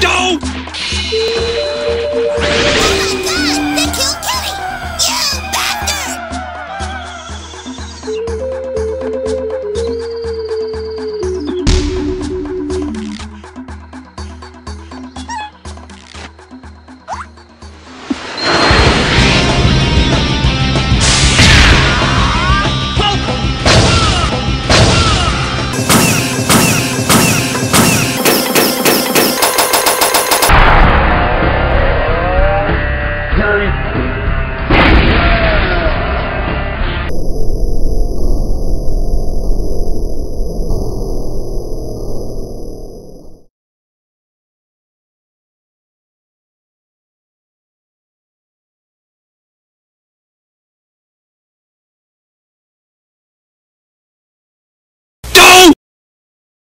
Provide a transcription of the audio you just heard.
Dope!